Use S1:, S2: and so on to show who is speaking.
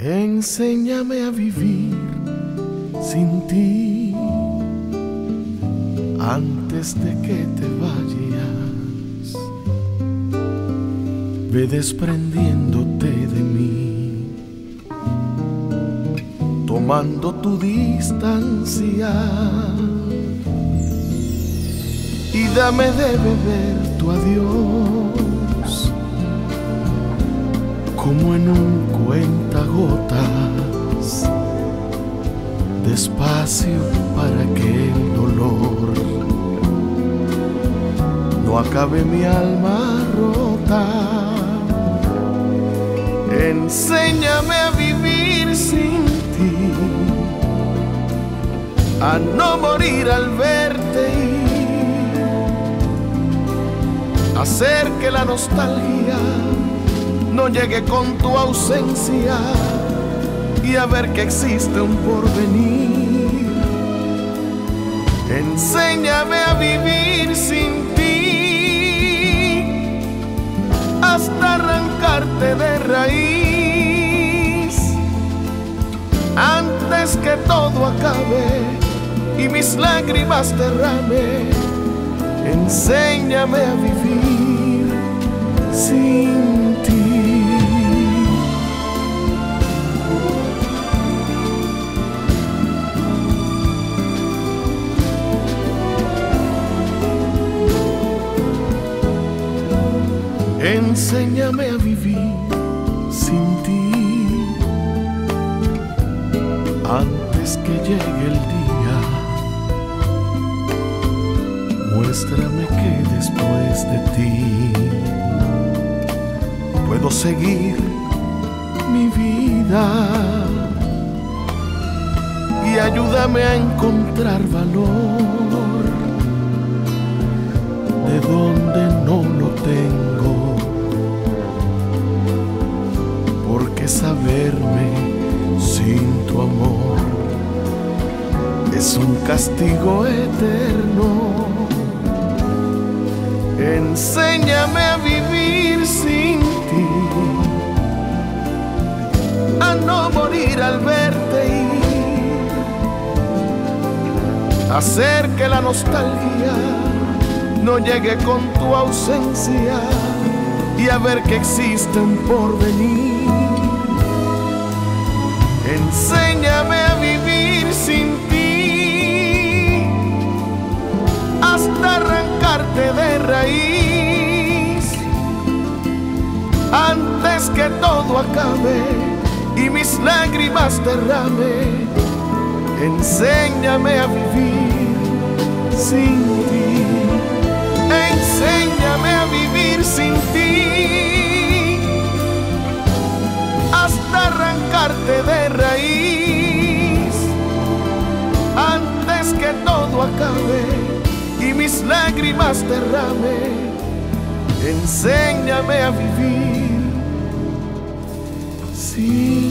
S1: Enséñame a vivir sin ti antes de que te vayas. Ve desprendiéndote de mí, tomando tu distancia. Y dame de beber tu adiós como en un para que el dolor no acabe mi alma rota. Enséñame a vivir sin ti, a no morir al verte ir, hacer que la nostalgia no llegue con tu ausencia y a ver que existe un porvenir. Enséñame a vivir sin ti hasta arrancarte de raíz antes que todo acabe y mis lágrimas derrame. Enséñame a vivir sin ti. Enséñame a vivir sin ti. Antes que llegue el día. Muéstrame que después de ti. Puedo seguir mi vida. Y ayúdame a encontrar valor. De donde es un castigo eterno. Enséñame a vivir sin ti, a no morir al verte ir, hacer que la nostalgia no llegue con tu ausencia y a ver que existe un porvenir. Enséñame a vivir antes que todo acabe y mis lágrimas derrame. Enséñame a vivir sin ti. Enséñame a vivir sin ti hasta arrancarte de raíz antes que todo acabe y mis lágrimas derrame. Enséñame a vivir sin